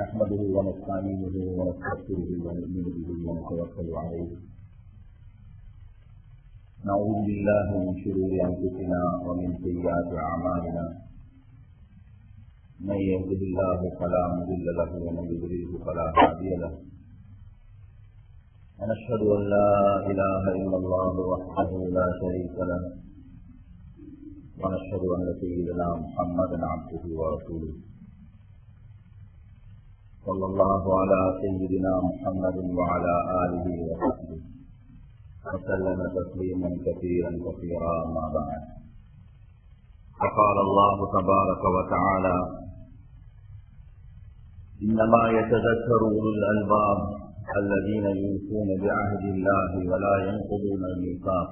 نحمده ونستعينه ونستغفره ونؤمن به ونتوكل عليه. نعوذ بالله من شرور أنفسنا ومن سيئات أعمالنا. من يهده الله فلا مضل له ومن يضلله فلا هادي له. ونشهد أن لا إله إلا الله وحده لا شريك له. ونشهد أن سيدنا محمدا عبده ورسوله. صلى الله على سيدنا محمد وعلى آله وصحبه وسلم تسليما كثيرا كثيرا ما بعد. فقال الله تبارك وتعالى إنما يتذكر أولو الألباب الذين يوفون بعهد الله ولا ينقضون الميثاق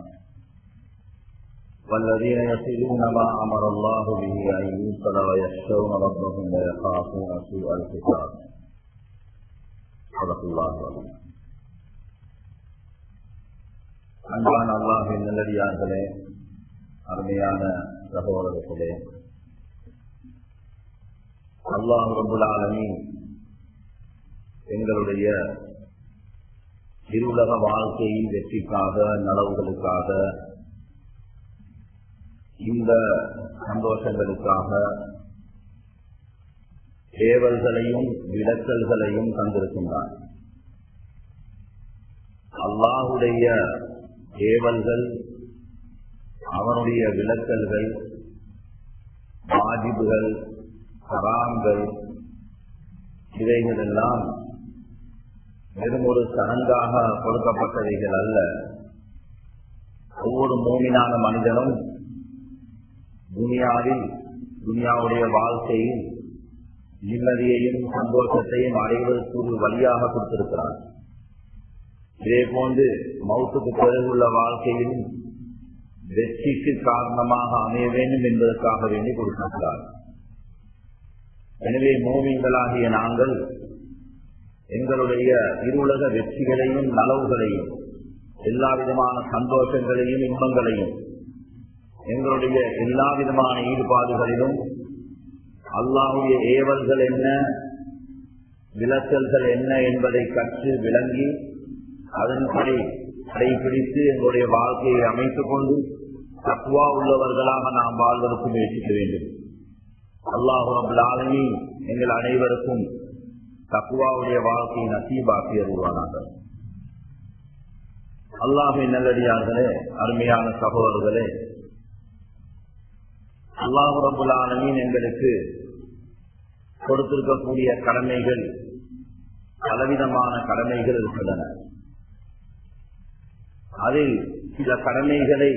والذين يصلون ما أمر الله به أن يوصل ويخشون ربهم ويخافون سوء الحساب. அன்பான அல்லாஹின் நல்லடியார்களே அருமையான சகோதரர்களே அல்லாஹ் ரபுலாலமி எங்களுடைய இருவுலக வாழ்க்கையின் வெற்றிக்காக நலவுகளுக்காக இந்த சந்தோஷங்களுக்காக ஏவல்களையும் விளக்கல்களையும் தந்திருக்கின்றான். அல்லாஹுடைய ஏவல்கள் அவனுடைய விளக்கல்கள் வாஜிபுகள் ஹராம்கள் இவைகள் எல்லாம் வெறும் ஒரு சடங்காக கொடுக்கப்பட்டவைகள் அல்ல. ஒவ்வொரு மூமினான மனிதனும் துனியாவில் துனியாவுடைய வாழ்க்கையில் நிம்மதியையும் சந்தோஷத்தையும் அடைவதற்கு ஒரு வழியாக கொடுத்திருக்கிறார். இதே போன்று மௌத்துக்கு பிறகுள்ள வாழ்க்கையிலும் வெற்றிக்கு காரணமாக அமைய வேண்டும் என்பதற்காக வேண்டி கொடுத்திருக்கிறார். எனவே மோமியங்களாகிய நாங்கள் எங்களுடைய இருவுலக வெற்றிகளையும் நலவுகளையும் எல்லா விதமான சந்தோஷங்களையும் இன்பங்களையும் எங்களுடைய எல்லா விதமான ஈடுபாடுகளிலும் அல்லாவுடைய ஏவல்கள் என்ன? விளக்கல்கள் என்ன என்பதை கற்று விளங்கி அதன்படி கடைபிடித்து எங்களுடைய வாழ்க்கையை அமைத்துக் கொண்டு தக்குவா உள்ளவர்களாக நாம் வாழ்வதற்கு முயற்சிக்க வேண்டும். அல்லாஹுலாலுமே எங்கள் அனைவருக்கும் தக்குவாவுடைய வாழ்க்கையை நசீபாக்கி அறிவானாக அல்லாஹின் நல்லடியார்களே அருமையான சகோதரர்களே அல்லாஹு ரபுல்லாலமீன் எங்களுக்கு கொடுத்திருக்கக்கூடிய கடமைகள் பலவிதமான கடமைகள் இருக்கின்றன. அதில் சில கடமைகளை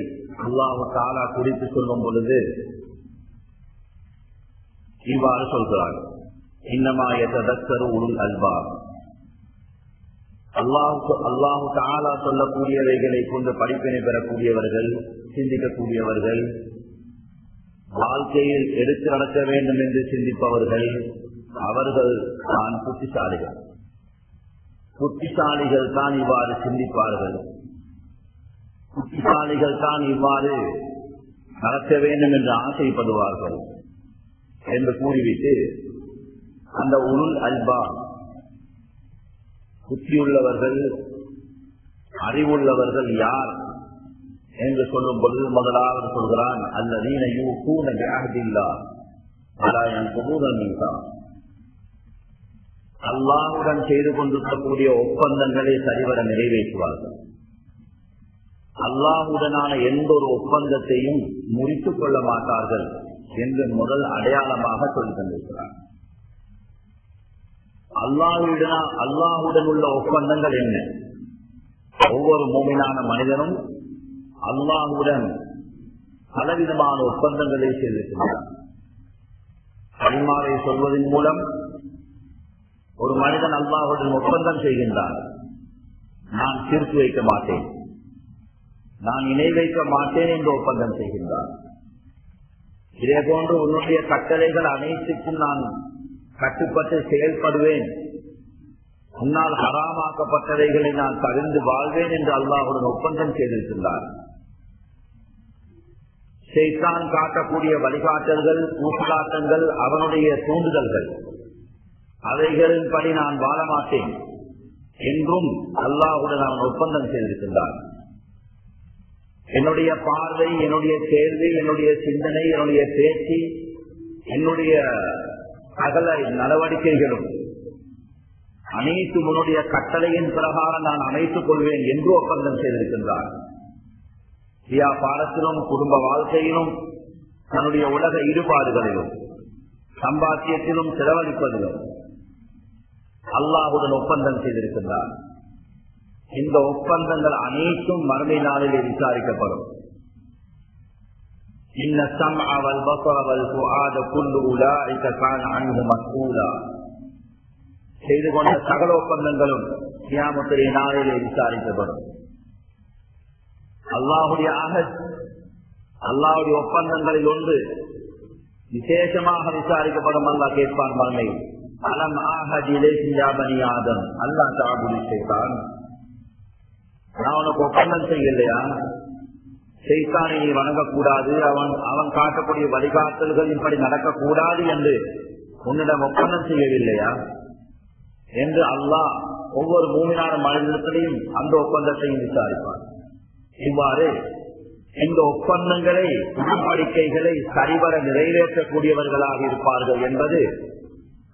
அல்லாஹு தாலா குறித்து சொல்லும் பொழுது இவ்வாறு சொல்கிறார். இன்னமா எதற்கரு உள் அல்வா அல்லாஹு அல்லாஹு தாலா சொல்லக்கூடியவைகளை கொண்டு படிப்பினை பெறக்கூடியவர்கள் சிந்திக்கக்கூடியவர்கள் வாழ்க்கையில் எடுத்து நடக்க வேண்டும் என்று சிந்திப்பவர்கள் அவர்கள் தான் புத்திசாலிகள். புத்திசாலிகள் தான் இவ்வாறு சிந்திப்பார்கள். புத்திசாலிகள் தான் இவ்வாறு நடக்க வேண்டும் என்று ஆசைப்படுவார்கள் என்று கூறிவிட்டு அந்த உருள் அல்பா புத்தியுள்ளவர்கள் அறிவுள்ளவர்கள் யார்? என்று சொல்லும் பொழுது முதலாவது சொல்கிறான் அல்லதீன அல்லாவுடன் செய்து கொண்டிருக்கக்கூடிய ஒப்பந்தங்களை சரிவர நிறைவேற்றுவார்கள். அல்லாஹுடனான எந்த ஒரு ஒப்பந்தத்தையும் முடித்துக் கொள்ள மாட்டார்கள் என்று முதல் அடையாளமாக சொல்லி தந்திருக்கிறார் அல்லாஹுடனா அல்லாஹுடன் உள்ள ஒப்பந்தங்கள் என்ன? ஒவ்வொரு மூமினான மனிதனும் அல்லாஹுடன் பலவிதமான ஒப்பந்தங்களை செய்திருக்கிறார். கலிமாவை சொல்வதன் மூலம் ஒரு மனிதன் அல்லாஹுடன் ஒப்பந்தம் செய்கின்றார் நான் தீர்த்து வைக்க மாட்டேன். நான் இணை வைக்க மாட்டேன் என்று ஒப்பந்தம் செய்கின்றார் இதே போன்று உன்னுடைய கட்டளைகள் அனைத்துக்கும் நான் கட்டுப்பட்டு செயல்படுவேன். உன்னால் ஹராமாக்கப்பட்டவைகளை நான் தகுந்து வாழ்வேன் என்று அல்லாஹுடன் ஒப்பந்தம் செய்திருக்கின்றார். செய்தான் காட்டக்கூடிய வழிகாட்டல்கள் ஊசலாட்டங்கள் அவனுடைய தூண்டுதல்கள். அவைகளின் படி நான் வாழ மாட்டேன் என்றும் அல்லாஹுடன் அவன் ஒப்பந்தம் செய்திருக்கின்றான். என்னுடைய பார்வை என்னுடைய கேள்வி என்னுடைய சிந்தனை என்னுடைய பேச்சு என்னுடைய அகல நடவடிக்கைகளும் அனைத்து உன்னுடைய கட்டளையின் பிரகாரம் நான் அமைத்துக் கொள்வேன் என்று ஒப்பந்தம் செய்திருக்கின்றான். வியாபாரத்திலும் குடும்ப வாழ்க்கையிலும் தன்னுடைய உலக ஈடுபாடுகளிலும் சம்பாத்தியத்திலும் செலவழிப்பதிலும் அல்லாஹுடன் ஒப்பந்தம் செய்திருக்கின்றார். இந்த ஒப்பந்தங்கள் அனைத்தும் மறுமை நாளில் விசாரிக்கப்படும். இந்த சம் அவள் பசவல் ஆத புல்லு உலா இதான் செய்து கொண்ட சகல ஒப்பந்தங்களும் கியாமத்துடைய நாளிலே விசாரிக்கப்படும். அல்லாஹுடைய ஆகத் அல்லாவுடைய ஒப்பந்தங்களில் ஒன்று. விசேஷமாக விசாரிக்கப்படும் அல்லா கேட்பான் மரணை அலம் ஆகதிலே சிந்தாபனி ஆதம். அல்லா தாபுடி செய்தான் நான் உனக்கு ஒப்பந்தம் செய்யலையா? செய்தானை நீ வணங்கக்கூடாது. அவன் அவன் காட்டக்கூடிய வழிகாட்டல்கள் இப்படி நடக்கக்கூடாது என்று உன்னிடம் ஒப்பந்தம் செய்யவில்லையா? என்று அல்லாஹ் ஒவ்வொரு மூமினான மனிதத்திலையும் அந்த ஒப்பந்தத்தையும் விசாரிப்பான். இவ்வாறு இந்த ஒப்பந்தங்களை உடன்படிக்கைகளை சரிவர நிறைவேற்றக்கூடியவர்களாக இருப்பார்கள் என்பது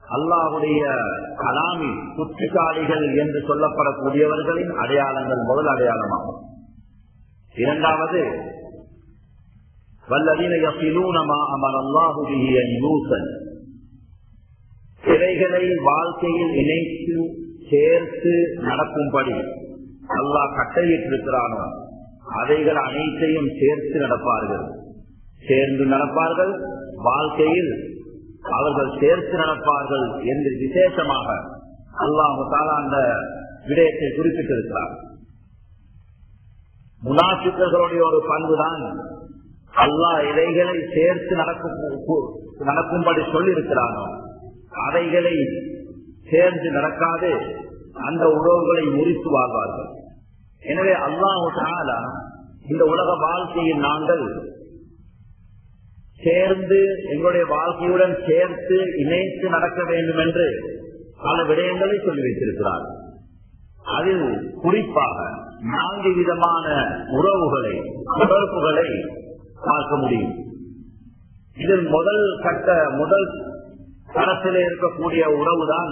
அல்லாவுடைய கலாமி புத்திசாலிகள் என்று சொல்லப்படக்கூடியவர்களின் அடையாளங்கள் முதல் அடையாளமாகும். இரண்டாவது வல்லதீன அமர் சிறைகளை வாழ்க்கையில் இணைத்து சேர்த்து நடக்கும்படி அல்லாஹ் கட்டையிட்டிருக்கிறானோ அவைகள் அனைத்தையும் சேர்த்து நடப்பார்கள். சேர்ந்து நடப்பார்கள். வாழ்க்கையில் அவர்கள் சேர்த்து நடப்பார்கள் என்று விசேஷமாக அல்லாஹு தாலா அந்த விடயத்தை குறிப்பிட்டிருக்கிறார். முனாசிக்கர்களுடைய ஒரு பண்புதான் அல்லாஹ் இலைகளை சேர்த்து நடக்கும் நடக்கும்படி சொல்லியிருக்கிறானோ அவைகளை சேர்ந்து நடக்காது அந்த உறவுகளை முறித்து வாழ்வார்கள். எனவே அல்லாஹு தாலா இந்த உலக வாழ்க்கையில் நாங்கள் சேர்ந்து எங்களுடைய வாழ்க்கையுடன் சேர்த்து இணைத்து நடக்க வேண்டும் என்று பல விடயங்களை சொல்லி வைத்திருக்கிறார். அதில் குறிப்பாக நான்கு விதமான உறவுகளை தொடர்புகளை பார்க்க முடியும். இதில் முதல் கட்ட முதல் தரத்தில் இருக்கக்கூடிய உறவுதான்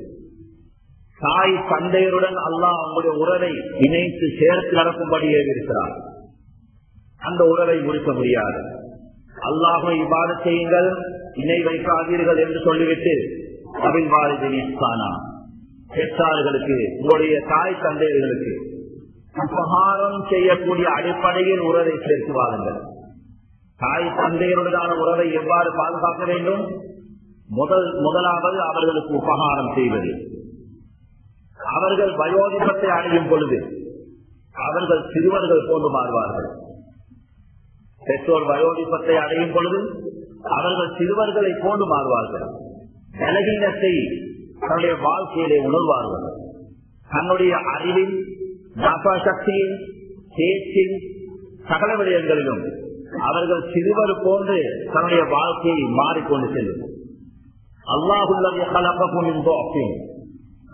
தாய் தந்தையருடன் அல்லாஹ் அவங்களுடைய உறவை இணைத்து சேர்த்து நடக்கும்படியே இருக்கிறார். அந்த உறவை முடிக்க முடியாது. அல்லாஹை இவ்வாறு செய்யுங்கள் இணை வைக்காதீர்கள் என்று சொல்லிவிட்டு அபின்வாரிதானா பெற்றார்களுக்கு உங்களுடைய தாய் தந்தையர்களுக்கு உபகாரம் செய்யக்கூடிய அடிப்படையில் உறவை சேர்த்து வாருங்கள். தாய் தந்தையருடனான உறவை எவ்வாறு பாதுகாக்க வேண்டும்? முதல் முதலாவது அவர்களுக்கு உபகாரம் செய்வது. அவர்கள் வயோதிபத்தை அடையும் பொழுது அவர்கள் சிறுவர்கள் போன்று மாறுவார்கள். பெற்றோர் வயோதிபத்தை அடையும் பொழுது அவர்கள் சிறுவர்களை போன்று மாறுவார்கள். பலகீனத்தை தன்னுடைய வாழ்க்கையிலே உணர்வார்கள். தன்னுடைய அறிவின் சக்தியின் பேச்சின் சகல விடயங்களிலும் அவர்கள் சிறுவர் போன்று தன்னுடைய வாழ்க்கையை மாறிக்கொண்டு செல்லும். அல்லாஹுள்ள கலப்பகும்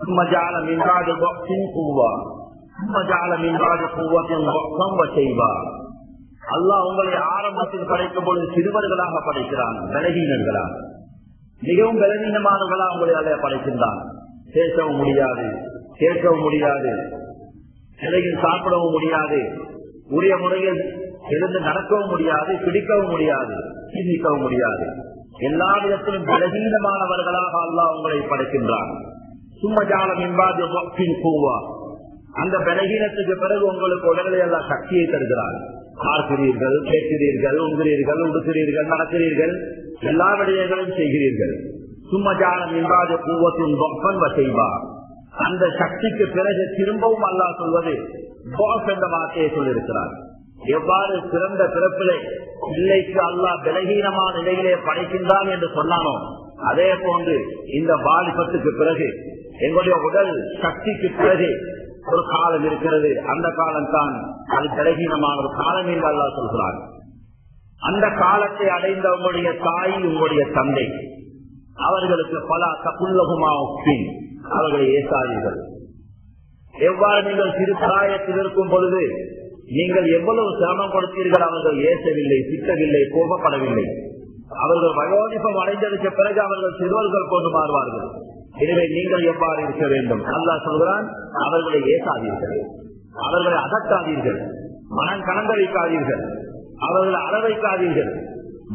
ثم جعل من بعد ضعف قوة ثم جعل من بعد قوة ضعفا وشيبا அல்லாஹ் உங்களை ஆரம்பத்தில் படைக்கும் பொழுது சிறுவர்களாக படைக்கிறான் பலகீனர்களாக மிகவும் பலவீனமானவர்களாக உங்களை அல்ல படைக்கின்றான் பேசவும் முடியாது கேட்கவும் முடியாது நிலையில் சாப்பிடவும் முடியாது உரிய முறையில் எழுந்து நடக்கவும் முடியாது பிடிக்கவும் முடியாது சிந்திக்கவும் முடியாது எல்லா விதத்திலும் பலகீனமானவர்களாக அல்லாஹ் உங்களை படைக்கின்றான் சும்மஜால என்பாது பூவா. அந்த பலகீனத்துக்கு பிறகு உங்களுக்கு உடனே எல்லாம் சக்தியை தருகிறார். பார்க்கிறீர்கள் கேட்கிறீர்கள் உண்கிறீர்கள் உடுக்கிறீர்கள் நடக்கிறீர்கள் எல்லா விடயங்களும் செய்கிறீர்கள். சும்மஜாலம் என்பாது பூவத்தின் செய்வா அந்த சக்திக்கு பிறகு திரும்பவும் அல்லாஹ் சொல்வது போஸ் என்ற வார்த்தையை சொல்லியிருக்கிறார். எவ்வாறு பிறந்த பிறப்பிலே பிள்ளைக்கு அல்லாஹ் பலகீனமான நிலையிலே படைக்கின்றான் என்று சொன்னானோ அதே போன்று இந்த வாலிபத்துக்கு பிறகு எங்களுடைய உடல் சக்திக்கு பிறகு ஒரு காலம் இருக்கிறது. அந்த காலம் தான் அது பலகீனமான ஒரு காலம் என்று சொல்கிறார் அந்த காலத்தை அடைந்த உங்களுடைய தாய் உங்களுடைய தந்தை அவர்களுக்கு பல தப்புள்ளகுமா ஒப்பின் அவர்களை ஏசாதீர்கள் எவ்வாறு நீங்கள் சிறு பிராயத்தில் இருக்கும் பொழுது நீங்கள் எவ்வளவு சிரமம் கொடுத்தீர்கள் அவர்கள் ஏசவில்லை திட்டவில்லை கோபப்படவில்லை. அவர்கள் வயோதிபம் அடைந்ததற்கு பிறகு அவர்கள் சிறுவர்கள் கொண்டு மாறுவார்கள். எனவே நீங்கள் எவ்வாறு இருக்க வேண்டும்? அல்லா சொல்கிறான் அவர்களை ஏசாதீர்கள் அவர்களை அகற்றாதீர்கள். மனம் கலங்க வைக்காதீர்கள். அவர்களை அற வைக்காதீர்கள்.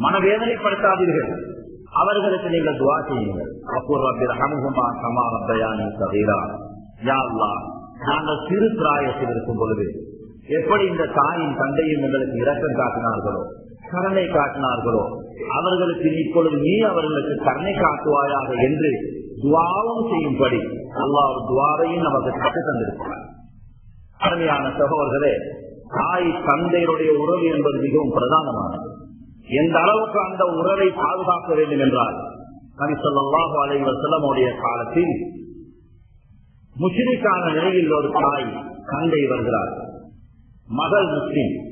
மனவேதனைப்படுத்தாதீர்கள். அவர்களுக்கு நீங்கள் துவா செய்யுங்கள். அப்பூர்வத்தில் அமுகமா சமா ரப்பயானி நாங்கள் சிறு பிராயத்தில் இருக்கும் பொழுது எப்படி இந்த தாயின் தந்தையும் எங்களுக்கு இரக்கம் காட்டினார்களோ கருணை காட்டினார்களோ? அவர்களுக்கு இப்பொழுது நீ அவர்களுக்கு கருணை காட்டுவாயாக என்று துவாவும் செய்யும்படி அல்லா ஒரு துவாவையும் நமக்கு கற்று தந்திருக்கிறார். அருமையான சகோதரர்களே தாய் தந்தையருடைய உறவு என்பது மிகவும் பிரதானமானது. எந்த அளவுக்கு அந்த உறவை பாதுகாக்க வேண்டும் என்றால் நபி சொல்லாஹு அலைவசல்லமுடைய காலத்தில் முஸ்லிக்கான நிலையில் ஒரு தாய் தந்தை வருகிறார். மகள் முஸ்லிம்.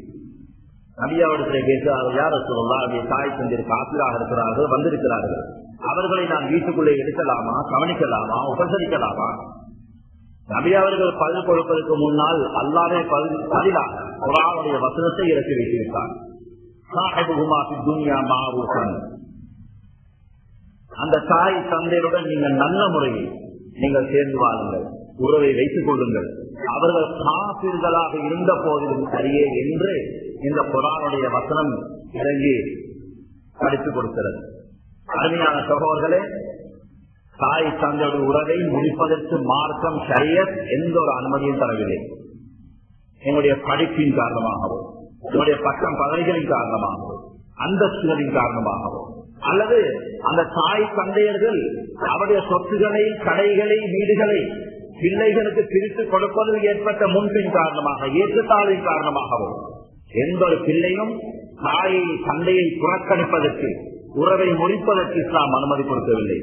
நபியாவிடத்தில் பேசுகிறார்கள் யார் சொல்லலாம் அவருடைய தாய் தந்திற்கு ஆசிராக இருக்கிறார்கள் வந்திருக்கிறார்கள். அவர்களை நான் வீட்டுக்குள்ளே எடுக்கலாமா கவனிக்கலாமா உபசரிக்கலாமா? நபி அவர்கள் பதில் கொடுப்பதற்கு முன்னால் அல்லாவே பதிலாக குரானுடைய வசனத்தை இறக்கி வைத்திருக்கார் அந்த தாய் தந்தையுடன் நீங்கள் நல்ல முறையில் நீங்கள் சேர்ந்து வாழுங்கள் உறவை வைத்துக் கொள்ளுங்கள். அவர்கள் காப்பீர்களாக இருந்த போதிலும் சரியே என்று இந்த குரானுடைய வசனம் இறங்கி படித்துக் கொடுக்கிறது. அருமையான சகோதரர்களே தாய் தந்தையுடைய உறவை முடிப்பதற்கு மார்க்கம் சரிய எந்த ஒரு அனுமதியும் தரவில்லை. எங்களுடைய படிப்பின் காரணமாகவோ என்னுடைய பக்கம் பதவிகளின் காரணமாகவோ அந்தஸ்துகளின் காரணமாகவோ அல்லது அந்த தாய் தந்தையர்கள் அவருடைய சொத்துக்களை கடைகளை வீடுகளை பிள்ளைகளுக்கு பிரித்து கொடுப்பதில் ஏற்பட்ட முன்பின் காரணமாக ஏற்றுத்தாளின் காரணமாகவும் எந்த ஒரு பிள்ளையும் தாயை தந்தையை புறக்கணிப்பதற்கு உறவை முடிப்பதற்கு இஸ்லாம் அனுமதி கொடுக்கவில்லை.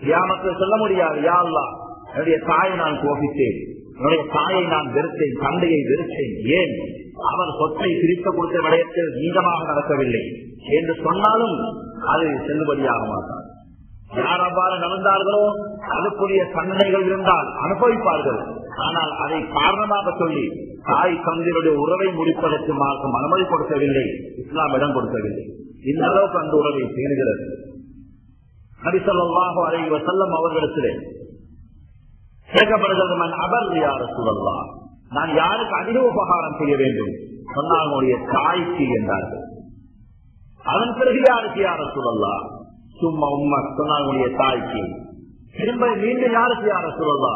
கிராமத்தில் சொல்ல முடியாது யா அல்லா என்னுடைய தாயை நான் கோபித்தேன். என்னுடைய தாயை நான் வெறுத்தேன் தந்தையை வெறுத்தேன். ஏன்? அவர் சொத்தை பிரித்து கொடுத்த விடயத்தில் நீதமாக நடக்கவில்லை. என்று சொன்னாலும் அது செல்லுபடியாக மாட்டார் யார் அவ்வாறு நடந்தார்களோ அதுக்குரிய தண்டனைகள் இருந்தால் அனுபவிப்பார்கள். ஆனால் அதை காரணமாக சொல்லி தாய் தந்தையுடைய உறவை முடிப்பதற்கு மார்க்கம் அனுமதி கொடுக்கவில்லை இஸ்லாம் இடம் கொடுக்கவில்லை. இந்த அளவுக்கு அந்த உறவை பேணுகிறது நபிசல்லாஹோ அலை வசல்லம் அவர்களிடத்திலே கேட்கப்படுகிறது அபர் யார் சூழல்லா நான் யாருக்கு அதிக உபகாரம் செய்ய வேண்டும்? சொன்னால் தாய்க்கு என்றார்கள். அதன் பிறகு யாருக்கு யார சூழல்லா சும்மா உண்மை சொன்னால் தாய்க்கு. திரும்ப மீண்டும் யாருக்கு யார சூழல்லா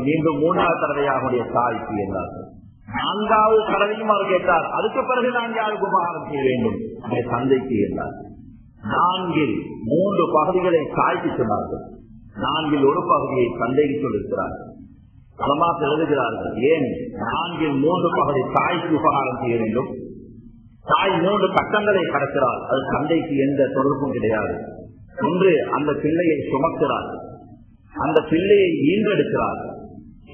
மீண்டும் மூன்றாவது தடவையாக உடைய தாய்க்கு என்றார்கள் நான்காவது தடவையும் அவர் கேட்டார். அதுக்கு பிறகு நான் யாருக்கு உபகாரம் செய்ய வேண்டும்? அவருடைய தந்தைக்கு என்றார்கள் நான்கில் மூன்று பகுதிகளை தாய்க்கு சொன்னார்கள். நான்கில் ஒரு பகுதியை தந்தைக்கு சொல்லிருக்கிறார்கள் பலமாக எழுதுகிறார்கள். ஏன்? நான்கில் மூன்று பகுதி தாய்க்கு உபகாரம் செய்ய வேண்டும். தாய் மூன்று கட்டங்களை கடக்கிறார் அது தந்தைக்கு எந்த தொடர்பும் கிடையாது. ஒன்று அந்த பிள்ளையை சுமக்கிறார். அந்த பிள்ளையை ஈன்றெடுக்கிறார்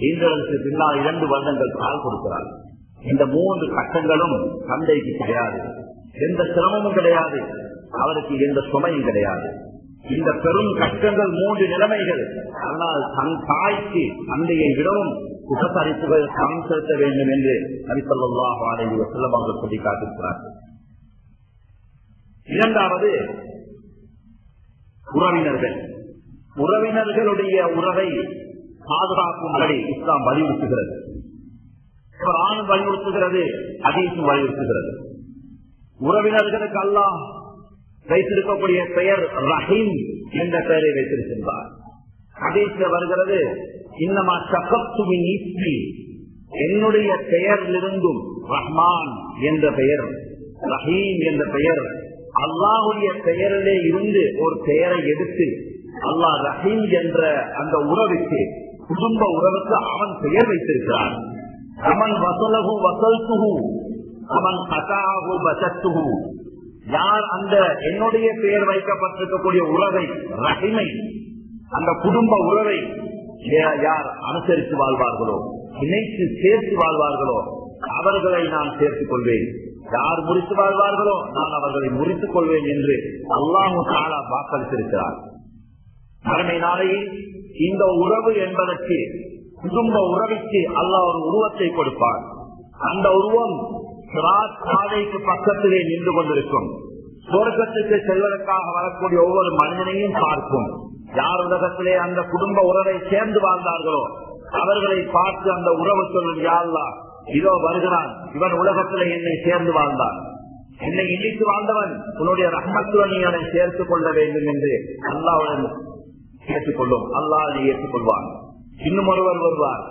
ஈன்றெடுத்து பின்னால் இரண்டு வருடங்கள் பால் கொடுக்கிறார். இந்த மூன்று கட்டங்களும் தந்தைக்கு கிடையாது. எந்த சிரமமும் கிடையாது. அவருக்கு எந்த சுமையும் கிடையாது. இந்த பெரும் கஷ்டங்கள் மூன்று நிலைமைகள். ஆனால் தன் தாய்க்கு தந்தையை விடவும் உபசரிப்புகள் சமம் செலுத்த வேண்டும் என்று நபிசல்லாஹ் ஆலயி வசல்லம் அவர்கள் சொல்லி காட்டிருக்கிறார்கள் இரண்டாவது உறவினர்கள். உறவினர்களுடைய உறவை பாதுகாக்கும்படி இஸ்லாம் வலியுறுத்துகிறது. ஆணும் வலியுறுத்துகிறது அதீசும் வலியுறுத்துகிறது. உறவினர்களுக்கு அல்லாம் வைத்திருக்கக்கூடிய பெயர் ரஹீம் என்ற பெயரை வைத்திருக்கின்றார். அதீசில் வருகிறது இன்னமா சகத்துவின் ஈஸ்மி என்னுடைய பெயரிலிருந்தும் ரஹ்மான் என்ற பெயர் ரஹீம் என்ற பெயர் அல்லாஹுடைய பெயரிலே இருந்து ஒரு பெயரை எடுத்து அல்லாஹ் ரஹீம் என்ற அந்த உறவுக்கு குடும்ப உறவுக்கு அவன் பெயர் வைத்திருக்கிறான். அவன் வசலகு வசல்துகு அவன் கசாகு வசத்துகு யார் அந்த என்னுடைய பெயர் வைக்கப்பட்டிருக்கக்கூடிய உறவை ரஹிமை அந்த குடும்ப உறவை யார் அனுசரித்து வாழ்வார்களோ இணைத்து சேர்த்து வாழ்வார்களோ அவர்களை நான் சேர்த்துக் கொள்வேன். யார் முறித்து வாழ்வார்களோ நான் அவர்களை முறித்துக் கொள்வேன் என்று அல்லாஹு தாலா வாக்களித்திருக்கிறார் மறுமை நாளையில் இந்த உறவு என்பதற்கு குடும்ப உறவிக்கு அல்லாஹ் ஒரு உருவத்தை கொடுப்பார். அந்த உருவம் பாதைக்கு பக்கத்திலே நின்று கொண்டிருக்கும். சுவர்க்கத்துக்கு செல்வதற்காக வரக்கூடிய ஒவ்வொரு மனிதனையும் பார்க்கும். யார் உலகத்திலே அந்த குடும்ப உறவை சேர்ந்து வாழ்ந்தார்களோ அவர்களை பார்த்து அந்த உறவு சொல்லும் யாழ்லா இதோ வருகிறான். இவன் உலகத்திலே என்னை சேர்ந்து வாழ்ந்தான். என்னை இணைத்து வாழ்ந்தவன் உன்னுடைய ரஹ்மத்துவன் நீ அதை சேர்த்துக் கொள்ள வேண்டும் என்று அல்லாவுடன் ஏற்றுக்கொள்ளும். அல்லாஹ் ஏற்றுக்கொள்வார் ஏற்றுக்கொள்வான். இன்னும் ஒருவர் வருவார்.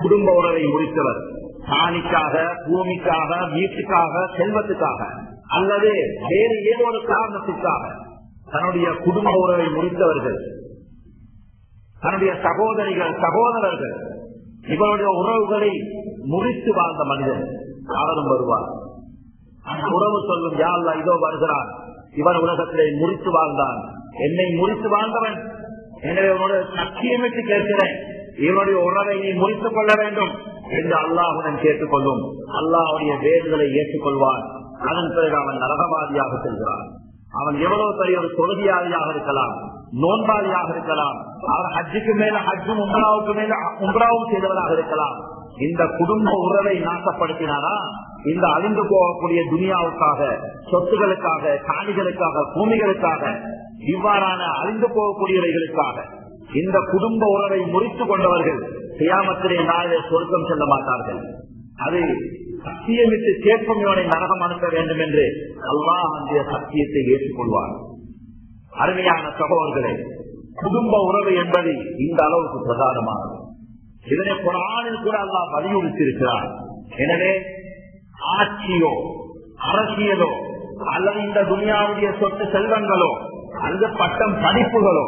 குடும்ப உறவை முடித்தவர். காணிக்காக பூமிக்காக வீட்டுக்காக செல்வத்துக்காக அல்லது வேறு ஏதோ ஒரு காரணத்துக்காக தன்னுடைய குடும்ப உறவை முடித்தவர்கள் தன்னுடைய சகோதரிகள் சகோதரர்கள் இவருடைய உறவுகளை முடித்து வாழ்ந்த மனிதன் அவரும் வருவார். அந்த உறவு சொல்லும் யாழ்லா இதோ வருகிறான். இவன் உலகத்திலே முறித்து வாழ்ந்தான். என்னை முறித்து வாழ்ந்தவன். எனவே உன்னுடைய சத்தியமிட்டு கேட்கிறேன். இவனுடைய உணவை நீ முடித்துக் கொள்ள வேண்டும் என்று அல்லாஹுடன் கேட்டுக்கொள்ளும். அல்லாஹுடைய வேண்டுதலை ஏற்றுக்கொள்வான். அதன் பிறகு அவன் நரகவாதியாக செல்கிறான். அவன் எவ்வளவு பெரிய ஒரு தொழுதியாளியாக இருக்கலாம் நோன்பாளியாக இருக்கலாம் அவர் ஹஜ்ஜுக்கு மேல ஹஜ்ஜும் உம்ராவுக்கு மேல உம்ராவும் செய்தவராக இருக்கலாம். இந்த குடும்ப உறவை நாசப்படுத்தினாரா? இந்த அழிந்து போகக்கூடிய துனியாவுக்காக சொத்துகளுக்காக காணிகளுக்காக பூமிகளுக்காக இவ்வாறான அழிந்து போகக்கூடியவைகளுக்காக இந்த குடும்ப உறவை முறித்துக் கொண்டவர்கள் சியாமத்திலே நாளே சொருக்கம் செல்ல மாட்டார்கள். அது சத்தியமிட்டு கேட்கும் இவனை நரகம் அனுப்ப வேண்டும் என்று அல்லா அந்த சத்தியத்தை ஏற்றுக்கொள்வார். அருமையான சகோதரர்களே குடும்ப உறவு என்பது இந்த அளவுக்கு பிரதானமானது. இதனை குரானில் கூட அல்லா வலியுறுத்தியிருக்கிறார் எனவே ஆட்சியோ அரசியலோ அல்லது இந்த துனியாவுடைய சொத்து செல்வங்களோ அந்த பட்டம் படிப்புகளோ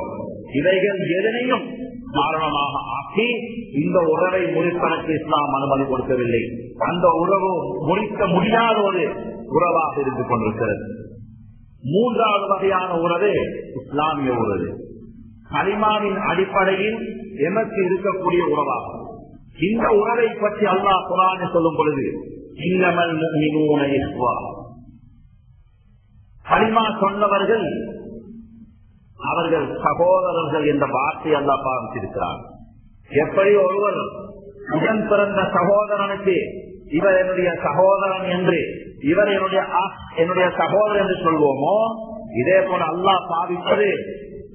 இவைகள் எதனையும் காரணமாக ஆக்கி இந்த உறவை முடிப்பதற்கு இஸ்லாம் அனுமதி கொடுக்கவில்லை. அந்த உறவு முடிக்க முடியாத ஒரு உறவாக இருந்து கொண்டிருக்கிறது. மூன்றாவது வகையான உறவு இஸ்லாமிய உறவு. கலிமாவின் அடிப்படையில் எமக்கு இருக்கக்கூடிய உறவாகும். இந்த உறவை பற்றி அல்லாஹ் குரான் சொல்லும் பொழுது இன்னமல் கலிமா சொன்னவர்கள் அவர்கள் சகோதரர்கள் என்ற வார்த்தை அல்லா பாவித்திருக்கிறார் எப்படி ஒருவர் உடன் பிறந்த சகோதரனுக்கு இவர் என்னுடைய சகோதரன் என்று இவர் என்னுடைய என்னுடைய சகோதரன் என்று சொல்வோமோ? இதே போல அல்லாஹ் பாவிப்பது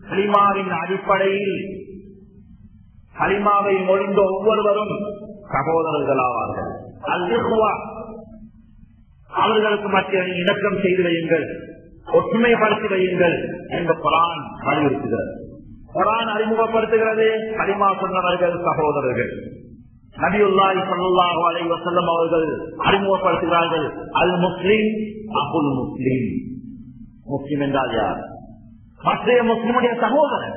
கலிமாவின் அடிப்படையில் கலிமாவை மொழிந்த ஒவ்வொருவரும் சகோதரர்களாவார்கள். அல்ஹுவா அவர்களுக்கு மற்ற இணக்கம் செய்து வையுங்கள் ஒற்றுமைப்படுத்தி வையுங்கள் என்று குரான் வலியுறுத்துகிறது. குரான் அறிமுகப்படுத்துகிறது கலிமா சொன்னவர்கள் சகோதரர்கள். நபியுல்லாஹி ஸல்லல்லாஹு அலை வசல்லம் அவர்கள் அறிமுகப்படுத்துகிறார்கள் அல் முஸ்லீம் அபுல் முஸ்லீம். முஸ்லிம் என்றால் யார்? மற்றைய முஸ்லிமுடைய சகோதரன்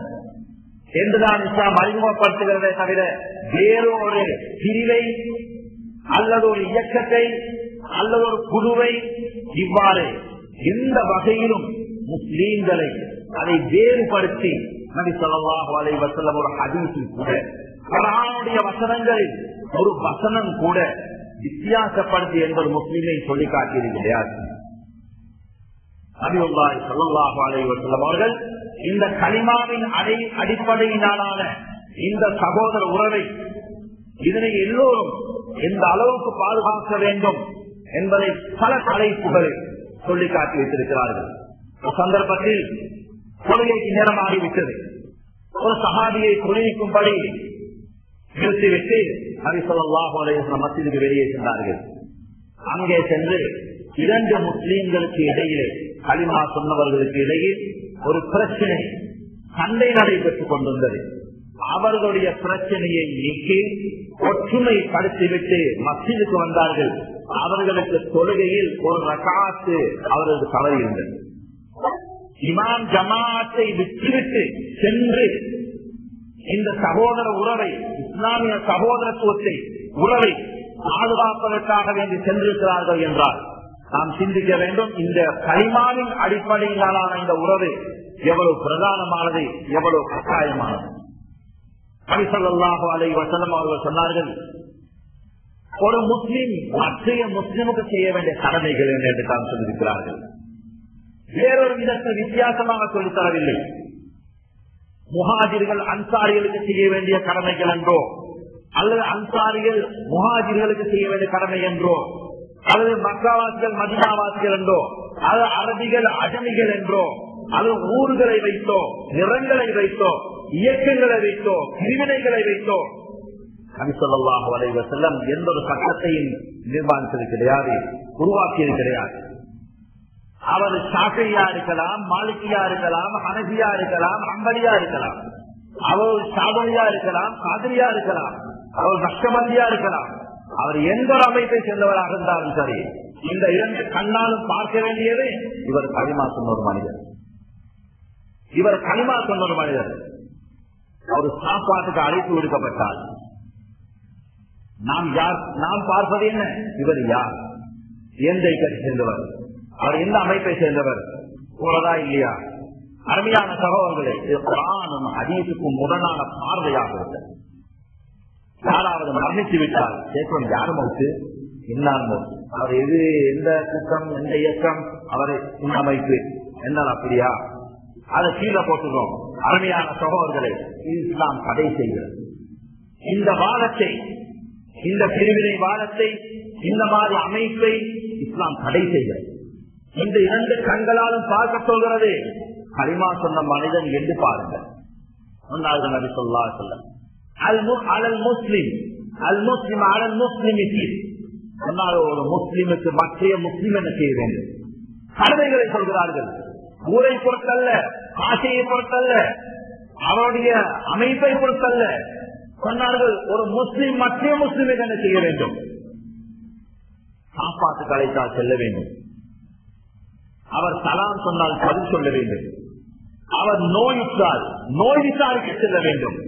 என்றுதான் இஸ்லாம் அறிமுகப்படுத்துகிறதே தவிர வேறு ஒரு பிரிவை அல்லது ஒரு இயக்கத்தை அல்லது ஒரு குழுவை இவ்வாறு எந்த வகையிலும் முஸ்லீம்களை அதை வேறுபடுத்தி நபி சொல்லாஹ் அலை வசலம் ஒரு ஹதீஸில் கூட குர்ஆனுடைய வசனங்களில் ஒரு வசனம் கூட வித்தியாசப்படுத்தி என்பது முஸ்லீமை சொல்லி காட்டியது கிடையாது. நபியுல்லாஹி சொல்லாஹ் அலை வசலம் அவர்கள் இந்த கலிமாவின் அடை அடிப்படையினாலான இந்த சகோதர உறவை இதனை எல்லோரும் எந்த அளவுக்கு பாதுகாக்க வேண்டும் என்பதை பல தலைப்புகளை சொல்லி காட்டி வைத்திருக்கிறார்கள். ஒரு சந்தர்ப்பத்தில் கொள்கைக்கு நேரமாகிவிட்டது. ஒரு சகாதியை தொழிலிக்கும்படி நிறுத்திவிட்டு ஹரிசல்லாஹு அலைஹி மத்திற்கு வெளியே சென்றார்கள். அங்கே சென்று இரண்டு முஸ்லீம்களுக்கு இடையிலே களிமா சொன்னவர்களுக்கு இடையில் ஒரு பிரச்சனை சண்டை நடைபெற்றுக் கொண்டிருந்தது. அவர்களுடைய பிரச்சனையை நீக்கி ஒற்றுமைப்படுத்திவிட்டு மசிதுக்கு வந்தார்கள். அவர்களுக்கு தொழுகையில் ஒரு ரகாத்து அவர்களுக்கு தவறியிருந்தது இமாம் ஜமாத்தை விட்டுவிட்டு சென்று இந்த சகோதர உறவை இஸ்லாமிய சகோதரத்துவத்தை உறவை பாதுகாப்பதற்காக வேண்டி சென்றிருக்கிறார்கள் என்றார். நாம் சிந்திக்க வேண்டும் இந்த களிமாவின் அடிப்படையிலான இந்த உறவு எவ்வளவு பிரதானமானது எவ்வளவு கட்டாயமானது. பரிசல்லாஹு அலை வசலம் அவர்கள் சொன்னார்கள் ஒரு முஸ்லிம் மற்றைய முஸ்லிமுக்கு செய்ய வேண்டிய கடமைகள் என்று தான் சொல்லியிருக்கிறார்கள். வேறொரு விதத்தில் வித்தியாசமாக சொல்லித் தரவில்லை. அன்சாரிகளுக்கு செய்ய வேண்டிய கடமைகள் என்றோ அல்லது அன்சாரிகள் முகாதிர்களுக்கு செய்ய வேண்டிய கடமை என்றோ அல்லது மக்காவாசிகள் மதினாவாசிகள் என்றோ அது அரபிகள் அஜமிகள் என்றோ அது ஊர்களை வைத்தோ நிறங்களை வைத்தோ இயக்கங்களை வைத்தோ பிரிவினைகளை வைத்தோ நபிசல்லாஹு வளைவ செல்லம் எந்த ஒரு சட்டத்தையும் நிர்மாணித்தது கிடையாது உருவாக்கியது கிடையாது. அவர் சாக்கையா இருக்கலாம் மாலிக்கியா இருக்கலாம் அனகியா இருக்கலாம் அம்பலியா இருக்கலாம். அவர் சாதனையா இருக்கலாம் காதலியா இருக்கலாம். அவர் நஷ்டமந்தியா இருக்கலாம். அவர் எந்த ஒரு அமைப்பை சேர்ந்தவராக இருந்தாலும் சரி இந்த இரண்டு கண்ணாலும் பார்க்க வேண்டியது இவர் களிமா சொன்ன ஒரு மனிதர். இவர் களிமா சொன்ன ஒரு மனிதர். அவர் சாப்பாட்டுக்கு அழைப்பு விடுக்கப்பட்டார். நாம் யார் நாம் பார்ப்பது என்ன? இவர் யார்? எந்த இயக்கத்தை சேர்ந்தவர். அவர் எந்த அமைப்பை சேர்ந்தவர்? போறதா இல்லையா? அருமையான சகோதரர்களே இது குரானும் அதீசுக்கும் முரணான பார்வையாக இருந்தது. யாராவது மரணித்து விட்டால் கேட்கும் யார் மௌத்து இன்னார் மௌத்து அவர் எது எந்த கூட்டம் எந்த இயக்கம் அவரை அமைப்பு என்ன அப்படியா அதை கீழே போட்டுறோம். அருமையான சகோதரர்களை இஸ்லாம் தடை செய்கிறது. இந்த வாதத்தை இந்த பிரிவினை வாதத்தை இந்த மாதிரி அமைப்பை இஸ்லாம் தடை செய்கிறது. இந்த இரண்டு கண்களாலும் பார்க்க சொல்கிறது களிமா சொன்ன மனிதன் என்று பாருங்கள். ஒன்றாவது நபி சொல்லா சொல்ல அல் முஸ்லிம் அல் முஸ்லிம் அல் முஸ்லிம் ஒரு முஸ்லிமுக்கு மற்றைய முஸ்லிம் என்ன செய்ய வேண்டும்? கடமைகளை சொல்கிறார்கள். ஊரை பொறுத்தல்ல ஆசையை பொறுத்தல்ல அவருடைய அமைப்பை பொறுத்தல்ல. சொன்னார்கள் ஒரு முஸ்லிம் மற்ற முஸ்லீம் என்ன செய்ய வேண்டும்? சாப்பாட்டு கலைத்தால் செல்ல வேண்டும். அவர் தலாம் சொன்னால் பதில் சொல்ல வேண்டும். அவர் நோயுற்றால் நோய் விசாரிக்க செல்ல வேண்டும்.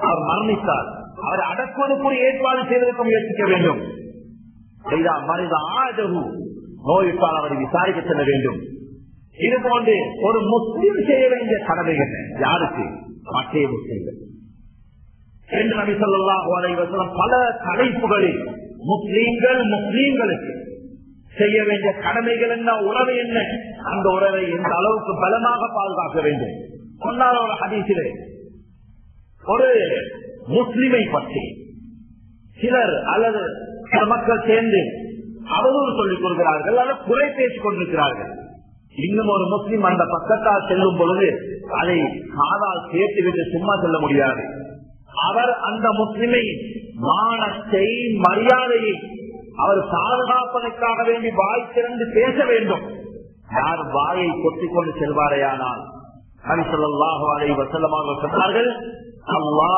அவர் மரணித்தார். அவர் அடக்குவதற்குரிய ஏற்பாடு செய்வதற்கு முயற்சிக்க வேண்டும். மனித ஆதகு நோயுற்றால் அவரை விசாரிக்க செல்ல வேண்டும். இது போன்று ஒரு முஸ்லீம் செய்ய வேண்டிய கடமைகள் யாருக்கு? மற்ற முஸ்லீம்கள். என்று நபி சொல்லலாம் பல தலைப்புகளில் முஸ்லீம்கள் முஸ்லீம்களுக்கு செய்ய வேண்டிய கடமைகள் என்ன? உறவு என்ன? அந்த உறவை எந்த அளவுக்கு பலமாக பாதுகாக்க வேண்டும்? சொன்னார் ஒரு ஹதீசிலே ஒரு முஸ்லிமை பற்றி சிலர் அல்லது சில மக்கள் சேர்ந்து அவதூறு சொல்லிக் கொள்கிறார்கள் அல்லது குறை பேசிக் கொண்டிருக்கிறார்கள். இன்னும் ஒரு முஸ்லிம் அந்த பக்கத்தால் செல்லும் பொழுது அதை காதால் சேர்த்துவிட்டு சும்மா செல்ல முடியாது. அவர் அந்த முஸ்லிமை மானத்தை மரியாதையை அவர் பாதுகாப்பதற்காக வேண்டி வாய் திறந்து பேச வேண்டும். யார் வாயை கொட்டிக்கொண்டு செல்வாரையானால் சொன்னார்கள் அல்லா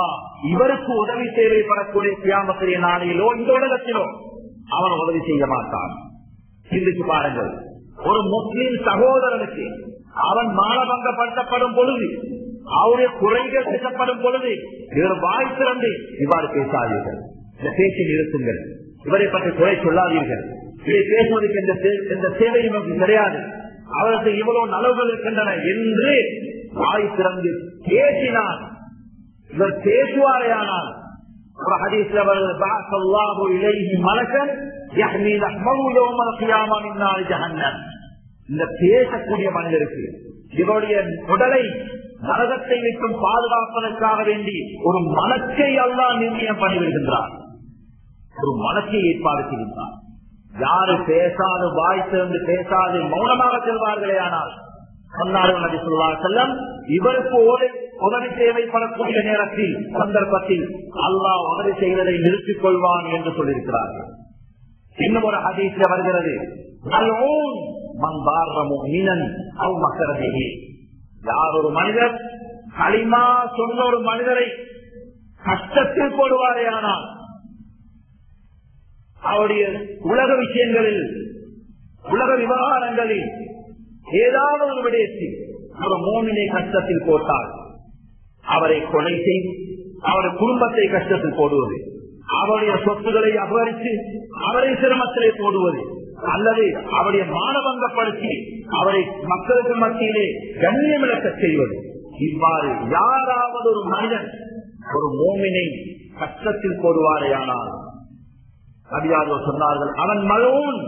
இவருக்கு உதவி தேவைப்படக்கூடிய கியாமத்திரிய நாளையிலோ இந்த உலகத்திலோ அவன் உதவி செய்ய மாட்டான். சிந்திச்சு பாருங்கள். ஒரு முஸ்லிம் சகோதரனுக்கு அவன் மானபங்கப்படுத்தப்படும் பொழுது அவருடைய குறைகள் பேசப்படும் பொழுது இவர் வாய் திறந்து இவ்வாறு பேசாதீர்கள். இந்த பேச்சு நிறுத்துங்கள். இவரை பற்றி குறை சொல்லாதீர்கள். இதை பேசுவதற்கு எந்த எந்த சேவை நமக்கு கிடையாது. அவருக்கு இவ்வளவு நலவுகள் இருக்கின்றன என்று வாய் திறந்து பேசினார். இவர் பேசுவாரையானால் இந்த பேசக்கூடிய மனிதருக்கு இவருடைய உடலை நரகத்தை விட்டும் பாதுகாப்பதற்காக வேண்டி ஒரு மனத்தை அல்லா நிர்ணயம் பண்ணிவிடுகின்றார் ஒரு மனத்தை ஏற்பாடு செய்கின்றார் யாரு பேசாது வாய் திறந்து பேசாது மௌனமாக செல்வார்களே ஆனால் சொன்னார்கள் நபி சொல்லா செல்லம் இவருக்கு உதவி தேவைப்படக்கூடிய நேரத்தில் சந்தர்ப்பத்தில் அல்லாஹ் உதவி செய்வதை நிறுத்திக் கொள்வான் என்று சொல்லியிருக்கிறார்கள். இன்னும் ஒரு ஹதீஸ்ல வருகிறது. யார் ஒரு மனிதர்? களிமா சொன்ன ஒரு மனிதரை கஷ்டத்தில் போடுவாரே ஆனால் அவருடைய உலக விஷயங்களில் உலக விவகாரங்களில் ஏதாவது ஒரு விடயத்தில் ஒரு மோமினை கஷ்டத்தில் போட்டால் அவரை கொலை செய்து அவருடைய குடும்பத்தை கஷ்டத்தில் போடுவது அவருடைய சொத்துக்களை அபகரித்து அவரை சிரமத்திலே போடுவது அல்லது அவருடைய மானபங்கப்படுத்தி அவரை மக்களுக்கு மத்தியிலே கண்ணியமிழக்க செய்வது இவ்வாறு யாராவது ஒரு மனிதன் ஒரு மோமினை கஷ்டத்தில் போடுவாரேயானால் அதிகாரிகள் சொன்னார்கள் அவன் மலோன்.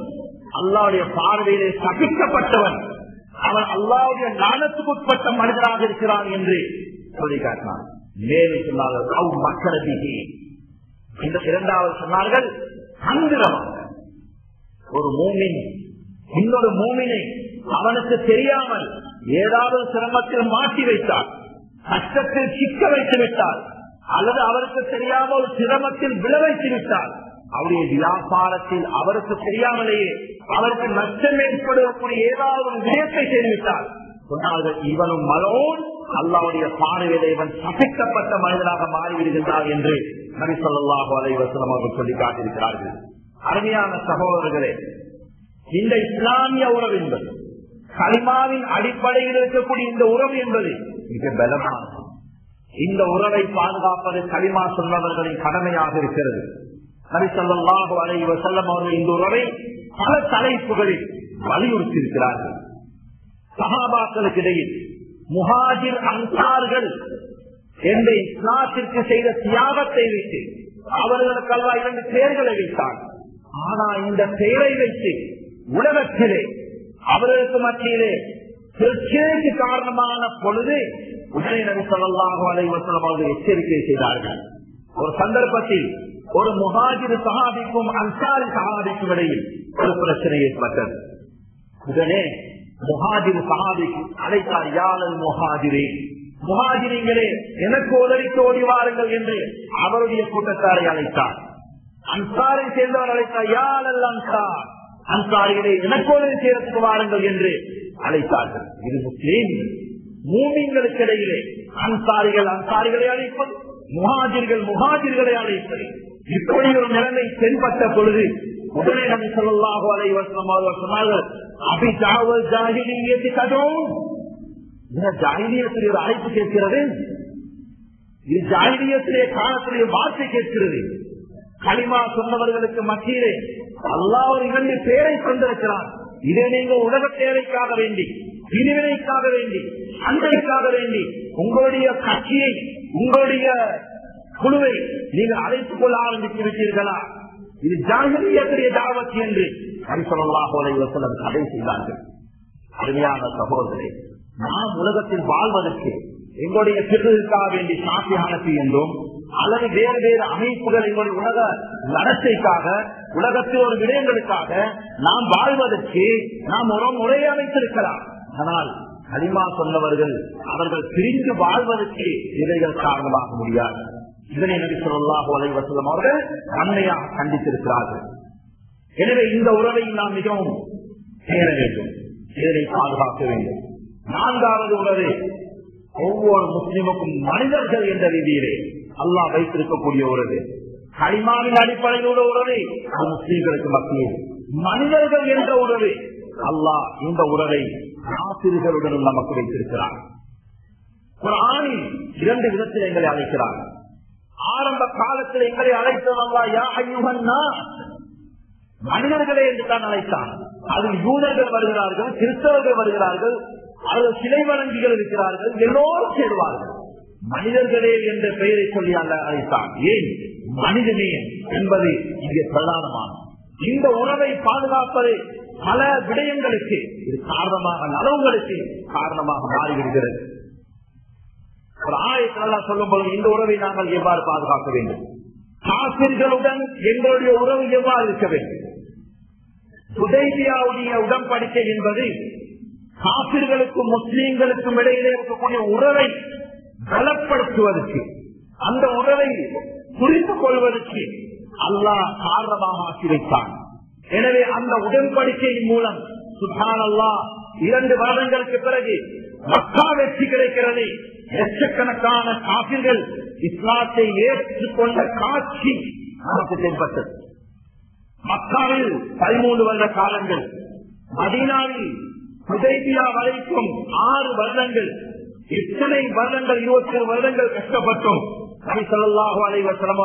அல்லாவுடைய பார்வையிலே சகிக்கப்பட்டவன் அவன் அல்லாவுடைய நாணத்துக்கு உட்பட்ட மனிதனாக இருக்கிறான் என்று சொல்லி காட்டினான். மேலும் சொன்னார்கள் அவ் மக்களதிகே இந்த இரண்டாவது சொன்னார்கள் தந்திரமாக ஒரு மூமின் இன்னொரு மூமினை அவனுக்கு தெரியாமல் ஏதாவது சிரமத்தில் மாட்டி வைத்தார் கஷ்டத்தில் சிக்க வைத்து விட்டார் அல்லது அவருக்கு தெரியாமல் ஒரு சிரமத்தில் விழ வைத்து விட்டார் அவருடைய வியாபாரத்தில் அவருக்கு தெரியாமலேயே அவருக்கு நஷ்டம் ஏற்படக்கூடிய ஏதாவது ஒரு விஷயத்தை செய்துவிட்டார் சொன்னார்கள் இவனும் மலோன் அல்லாவுடைய பார்வையில இவன் சபிக்கப்பட்ட மனிதனாக மாறிவிடுகின்றார் என்று நபி சொல்லாஹு அலைவசலம் அவர்கள் சொல்லி காட்டியிருக்கிறார்கள். அருமையான சகோதரர்களே இந்த இஸ்லாமிய உறவு என்பது கலிமாவின் அடிப்படையில் இருக்கக்கூடிய இந்த உறவு என்பது மிக பலமானது. இந்த உறவை பாதுகாப்பது களிமா சொன்னவர்களின் கடமையாக இருக்கிறது. நரிசல்லாஹு அலைவ செல்லம் அவர்கள் இந்த உறவை பல தலைப்புகளில் வலியுறுத்தி இருக்கிறார்கள் சகாபாக்களுக்கு இடையில் முஹாஜிர் அன்சார்கள் என்ற இஸ்லாத்திற்கு செய்த தியாகத்தை வைத்து அவர்களுக்கெல்லாம் இரண்டு பெயர்களை வைத்தார் ஆனா இந்த பெயரை வைத்து உலகத்திலே அவர்களுக்கு மத்தியிலே பிரச்சனைக்கு காரணமான பொழுது உடனே நபி சொல்லாஹு அலைவசலம் அவர்கள் எச்சரிக்கை செய்தார்கள். ஒரு சந்தர்ப்பத்தில் ஒரு முகாஜிர் சகாபிக்கும் அன்சாரி சகாபிக்கும் இடையில் ஒரு பிரச்சனை ஏற்பட்டது. உடனே முகாஜிர் சகாபிக்கு அழைத்தார் யாழல் முகாஜிரே முகாஜிரிங்களே எனக்கு உதவிக்கு ஓடி வாருங்கள் என்று அவருடைய கூட்டத்தாரை அழைத்தார். அன்சாரை சேர்ந்தவர் அழைத்தார் யாழல் அன்சார் அன்சாரிகளே எனக்கு உதவி செய்யறதுக்கு வாருங்கள் என்று அழைத்தார்கள். இது முஸ்லீம் மூமிங்களுக்கு இடையிலே அன்சாரிகள் அன்சாரிகளை அழைப்பது முகாஜிர்கள் முகாஜிர்களை அழைப்பது. இப்படி ஒரு நிலைமை தென்பட்ட பொழுது உடனே நபி சொல்லாஹு அலைவசம் அவர் சொன்னார்கள் அபிஜாவல் ஜாகிலியத்தை கதவும் ஜாகிலியத்தில் ஒரு அழைப்பு கேட்கிறது? இது ஜாகிரியத்திலே காலத்திலே வார்த்தை கேட்கிறது. களிமா சொன்னவர்களுக்கு மத்தியிலே அல்லா ஒரு இரண்டு பேரை கொண்டிருக்கிறார் இதை நீங்க உலக தேவைக்காக வேண்டி பிரிவினைக்காக வேண்டி சண்டைக்காக வேண்டி உங்களுடைய கட்சியை உங்களுடைய குழுவை நீங்கள் அழைத்துக் கொள்ள ஆரம்பித்து விட்டீர்களா? இது ஜாகிரியத்துடைய தாவத் என்று ஹரிசல்லாஹோலைவசலம் கதை செய்தார்கள். அருமையான சகோதரே நாம் உலகத்தில் வாழ்வதற்கு எங்களுடைய பிறருக்காக வேண்டி சாத்தியானது என்றும் அல்லது வேறு வேறு அமைப்புகள் எங்களுடைய உலக நடத்தைக்காக உலகத்தில் ஒரு விடயங்களுக்காக நாம் வாழ்வதற்கு நாம் ஒரு முறையை அமைத்திருக்கலாம். ஆனால் களிமா சொன்னவர்கள் அவர்கள் பிரிந்து வாழ்வதற்கு இவைகள் காரணமாக முடியாது. இதனை நபி சொல்லாஹு அலைவசலம் அவர்கள் நன்மையாக கண்டித்திருக்கிறார்கள். எனவே இந்த உறவை நாம் மிகவும் சேர வேண்டும். இதனை பாதுகாக்க வேண்டும். நான்காவது உறவு ஒவ்வொரு முஸ்லிமுக்கும் மனிதர்கள் என்ற ரீதியிலே அல்லாஹ் வைத்திருக்கக்கூடிய உறவு. களிமாவின் அடிப்படையில் உள்ள உறவு அது முஸ்லீம்களுக்கு மத்தியில். மனிதர்கள் என்ற உறவு அல்லாஹ் இந்த உறவை ஆசிரியர்களுடன் நமக்கு வைத்திருக்கிறார் ஒரு ஆணில் இரண்டு விதத்தில் எங்களை அழைக்கிறார்கள் ஆரம்ப காலத்தில் எங்களை அழைத்ததல்லா யா மனிதர்களே என்று தான் அழைத்தான். அதில் யூதர்கள் வருகிறார்கள் கிறிஸ்தவர்கள் வருகிறார்கள் அதில் சிலை வழங்கிகள் இருக்கிறார்கள் எல்லோரும் சேருவார்கள். மனிதர்களே என்ற பெயரை சொல்லி அந்த அழைத்தான். ஏன்? மனிதனே என்பது இங்கே பிரதானமான இந்த உணவை பாதுகாப்பதை பல விடயங்களுக்கு இது காரணமாக நலவுகளுக்கு காரணமாக மாறிவிடுகிறது. ஒரு ஆயத்தினால் சொல்லும் பொழுது இந்த உறவை நாங்கள் எவ்வாறு பாதுகாக்க வேண்டும்? காசிர்களுடன் எங்களுடைய உறவு எவ்வாறு இருக்க வேண்டும்? சுதைபியாவுடைய உடன்படிக்கை என்பது காசிர்களுக்கும் முஸ்லீம்களுக்கும் இடையிலே இருக்கக்கூடிய உறவை பலப்படுத்துவதற்கு அந்த உறவை புரிந்து கொள்வதற்கு அல்லாஹ் காரணமாக ஆக்கி வைத்தான். எனவே அந்த உடன்படிக்கையின் மூலம் சுல்தான் அல்லா இரண்டு வருடங்களுக்கு பிறகு மக்கா வெற்றி கிடைக்கிறது. லட்சக்கணக்கான காசுகள் இஸ்லாத்தை ஏற்றுக்கொண்ட காட்சி நமக்கு தென்பட்டது. மக்காவில் பதிமூன்று வருட காலங்கள் மதினாவில் புதைபியா வரைக்கும் ஆறு வருடங்கள் எத்தனை வருடங்கள் இருபத்தி ஏழு வருடங்கள் கஷ்டப்பட்டோம். நபிசல்லாஹு அலைவசலம்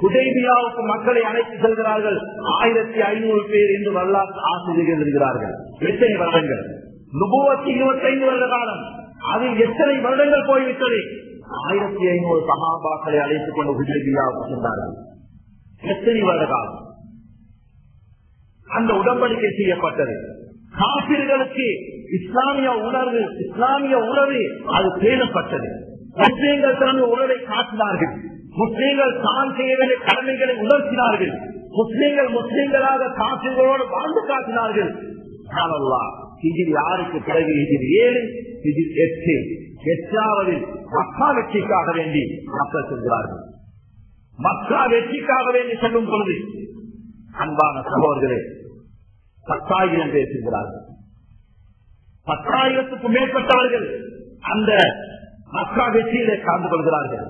குடைபியாவுக்கு மக்களை அழைத்து செல்கிறார்கள். ஆயிரத்தி ஐநூறு பேர் என்று வரலாற்று ஆசிரியர்கள் இருக்கிறார்கள் எத்தனை வருடங்கள்? நுபுவத்தி இருபத்தி ஐந்து வருட காலம். அதில் எத்தனை வருடங்கள் போய்விட்டது? ஆயிரத்தி ஐநூறு சகாபாக்களை அழைத்துக் கொண்டு குடைபியாவுக்கு சென்றார்கள். எத்தனை வருட காலம்? அந்த உடம்படிக்கை செய்யப்பட்டது. காபிர்களுக்கு இஸ்லாமிய உணர்வு இஸ்லாமிய உறவு அது பேணப்பட்டது. முஸ்லீம்கள் தனது உறவை காட்டினார்கள். முஸ்லீம்கள் தான் செய்ய வேண்டிய கடமைகளை உணர்த்தினார்கள். முஸ்லீம்கள் முஸ்லீம்களாக காசுகளோடு வாழ்ந்து காட்டினார்கள். இதில் யாருக்கு பிறகு இதில் ஏழு இதில் எட்டு. எட்டாவது மக்கா வெற்றிக்காக வேண்டி மக்கள் செல்கிறார்கள். மக்கா வெற்றிக்காக வேண்டி செல்லும் பொழுது அன்பான சகோதரர்களே பத்தாயிரம் பேர் செல்கிறார்கள். பத்தாயிரத்துக்கும் மேற்பட்டவர்கள் அந்த மக்கா வெற்றியிலே கலந்து கொள்கிறார்கள்.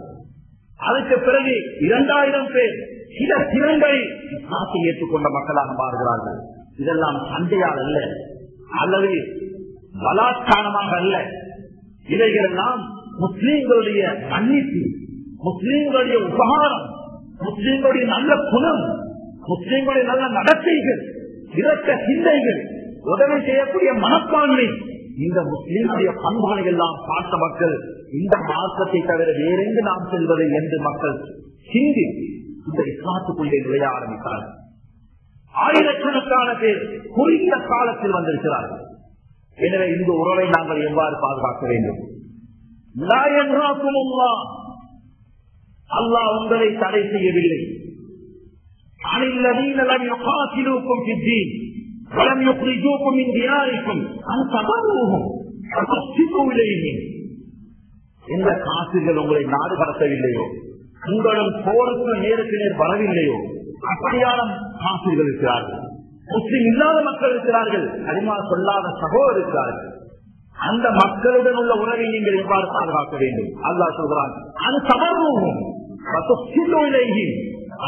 அதுக்கு பிறகு இரண்டாயிரம் பேர் சில திறன்களை நாட்டை ஏற்றுக்கொண்ட மக்களாக மாறுகிறார்கள். இதெல்லாம் சண்டையால் அல்ல. அல்லது பலாத்காரமாக அல்ல. இவைகள் எல்லாம் முஸ்லீம்களுடைய மன்னிப்பு முஸ்லீம்களுடைய உபகாரம் முஸ்லீம்களுடைய நல்ல குணம் முஸ்லீம்களுடைய நல்ல நடத்தைகள் இரக்க சிந்தைகள் உதவி செய்யக்கூடிய மனப்பான்மை. இந்த முஸ்லீமுடைய பண்புகளை எல்லாம் பார்த்த மக்கள் இந்த மார்க்கத்தை தவிர வேறெங்கு நாம் செல்வது என்று மக்கள் சிந்தி இந்த இஸ்லாத்துக்குள்ளே நுழைய ஆரம்பித்தார்கள். ஆயிரக்கணக்கான பேர் குறித்த காலத்தில் வந்திருக்கிறார்கள். எனவே இந்த உறவை நாங்கள் எவ்வாறு பாதுகாக்க வேண்டும்? அல்லாஹ் உங்களை தடை செய்யவில்லை. எந்த காசுகள் உங்களை நாடு கடத்தவில்லையோ உங்களும் போருக்கு நேருக்கு நேர் வரவில்லையோ அப்படியான காசுகள் இருக்கிறார்கள். முஸ்லிம் இல்லாத மக்கள் இருக்கிறார்கள். அதிகமாக சொல்லாத சகோ இருக்கிறார்கள். அந்த மக்களுடன் உள்ள உறவை நீங்கள் எவ்வாறு பாதுகாக்க வேண்டும்? அல்லா சொல்கிறான் அது சமர்வம்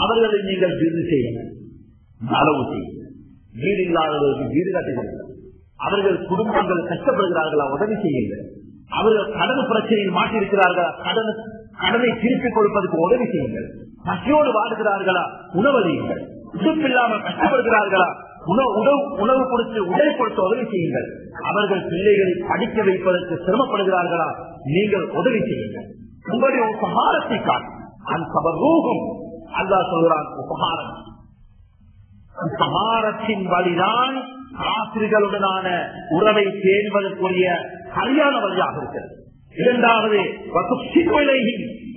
அவர்களை நீங்கள் விருது செய்யுங்கள். அளவு செய்யுங்கள். வீடு இல்லாதவர்களுக்கு வீடு கட்டுகிறது அவர்கள் குடும்பங்கள் கஷ்டப்படுகிறார்களா உதவி செய்யுங்கள். அவர்கள் கடன் பிரச்சனையில் மாட்டியிருக்கிறார்களா கடன் கடனை திருப்பிக் கொடுப்பதற்கு உதவி செய்யுங்கள். பசியோடு வாடுகிறார்களா உணவழியுங்கள் உடுப்பில்லாமல் கஷ்டப்படுகிறார்களா? உணவு உணவு கொடுத்து உடை கொடுத்து உதவி செய்யுங்கள். அவர்கள் பிள்ளைகளை படிக்க வைப்பதற்கு சிரமப்படுகிறார்களா? நீங்கள் உதவி செய்யுங்கள். உங்களுடைய உபகாரத்தை காட்டும் அந்த ரூபம் அல்லா சொல்கிறான் உபகாரம். சமாரத்தின் வழிதான் ஆசிரியர்களுடனான உறவை பேணுவதற்குரிய சரியான வழியாக இருக்கிறது. இரண்டாவது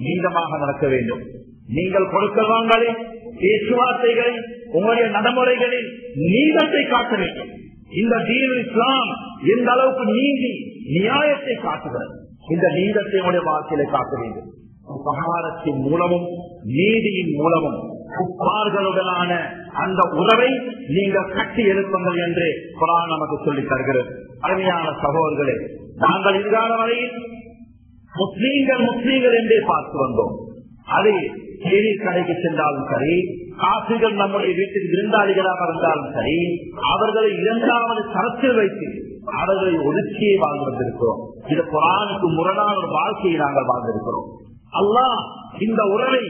நீண்டமாக நடக்க வேண்டும். நீங்கள் கொடுக்கல் வாங்கலில் பேச்சுவார்த்தைகளில் உங்களுடைய நடைமுறைகளில் நீளத்தை காட்ட வேண்டும். இந்த தீன் இஸ்லாம் எந்த அளவுக்கு நீதி நியாயத்தை காட்டுகிறது இந்த நீதத்தை உடைய வாழ்க்கையில காட்ட வேண்டும். உபகாரத்தின் மூலமும் நீதியின் மூலமும் குப்பார்களுடனான அந்த உறவை நீங்கள் கட்டி எழுப்புங்கள் என்று குரான் நமக்கு சொல்லித் தருகிறது. அருமையான சகோதரர்களே நாங்கள் இதுகால வரையில் முஸ்லீம்கள் முஸ்லீம்கள் என்றே பார்த்து வந்தோம். அது தேநீர் கடைக்கு சென்றாலும் சரி காசுகள் நம்முடைய வீட்டில் விருந்தாளிகளாக இருந்தாலும் சரி அவர்களை இரண்டாவது தரத்தில் வைத்து அவர்களை ஒதுக்கியே வாழ்ந்து வந்திருக்கிறோம். இது குரானுக்கு முரணான ஒரு வாழ்க்கையை நாங்கள் வாழ்ந்திருக்கிறோம். அல்லாஹ் இந்த உறவை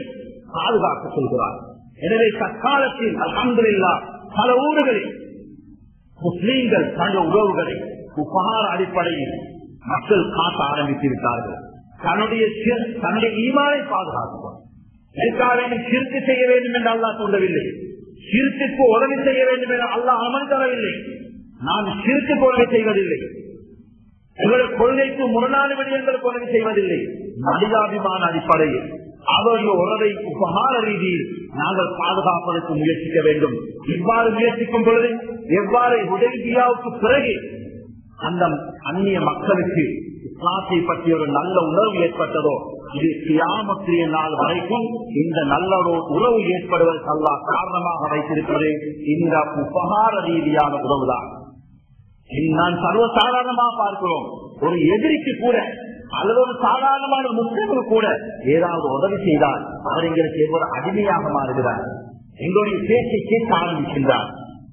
பாதுகாக்க சொல்கிறார். எனவே தற்காலத்தில் அலமதுல்லா பல ஊர்களில் முஸ்லீம்கள் தங்கள் உறவுகளை உபகார அடிப்படையில் மக்கள் காட்ட ஆரம்பித்திருக்கிறார்கள் தன்னுடைய தன்னுடைய ஈமானை பாதுகாக்கும் எதற்காக சிறுக்கு செய்ய வேண்டும் என்று அல்லா சொல்லவில்லை. சிறுத்துக்கு உதவி செய்ய வேண்டும் என்று அல்லாஹ் அமல் தரவில்லை. நான் சிறுத்துக்கு உதவி செய்வதில்லை. எங்களுடைய கொள்கைக்கு முரணான விடயங்களுக்கு உதவி செய்வதில்லை. மனிதாபிமான அடிப்படையில் அவருடைய உறவை உபகார ரீதியில் நாங்கள் பாதுகாப்பதற்கு முயற்சிக்க வேண்டும். இவ்வாறு முயற்சிக்கும் பொழுது எவ்வாறு உதவியாவுக்கு பிறகு அந்த அந்நிய மக்களுக்கு இஸ்லாத்தை பற்றி ஒரு நல்ல உணர்வு ஏற்பட்டதோ இது கியாமத்திய நாள் வரைக்கும் இந்த நல்ல ஒரு உறவு ஏற்படுவதற்கு அல்லா காரணமாக வைத்திருப்பது இந்த உபகார ரீதியான உறவுதான். நான் சர்வசாதாரணமாக பார்க்கிறோம். ஒரு எதிரிக்கு கூட அல்லது ஒரு சாதாரணமான முஸ்லிமுக்கு கூட ஏதாவது உதவி செய்தால் அவர் எங்களுக்கு எவ்வளவு அடிமையாக மாறுகிறார். எங்களுடைய பேச்சை கேட்க ஆரம்பிக்கின்றார்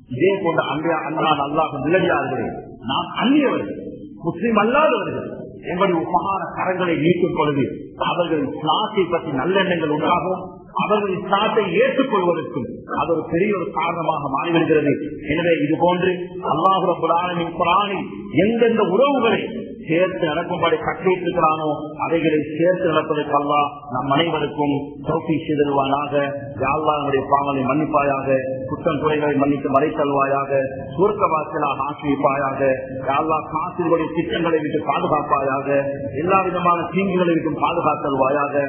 இதே போன்ற அன்றைய அண்ணா நல்லாக நிலடியார்களே நாம் அந்நியவர்கள் முஸ்லிம் அல்லாதவர்கள் எங்களுடைய உபகார கரங்களை நீக்கும் பொழுது அவர்கள் நாட்டை பற்றி நல்லெண்ணங்கள் உண்டாகும். அவர்கள் இஸ்லாத்தை ஏற்றுக்கொள்வதற்கும் அது ஒரு பெரிய ஒரு காரணமாக மாறிவிடுகிறது. எனவே இது போன்று அல்லாஹு ரபுல்லாலின் குரானில் எந்தெந்த உறவுகளை சேர்த்து நடக்கும்படி கட்டிட்டிருக்கிறானோ அவைகளை சேர்த்து நடப்பதற்கு அல்லா நம் அனைவருக்கும் தோப்பி செய்தல்வானாக யாழ்லா நம்முடைய பாவனை மன்னிப்பாயாக குற்றம் குறைகளை மன்னித்து மறைத்தல்வாயாக சுருக்க வாசலாக ஆக்கி யாழ்வா யாழ்லா திட்டங்களை விட்டு பாதுகாப்பாயாக எல்லா விதமான தீங்குகளை விட்டு பாதுகாத்தல்வாயாக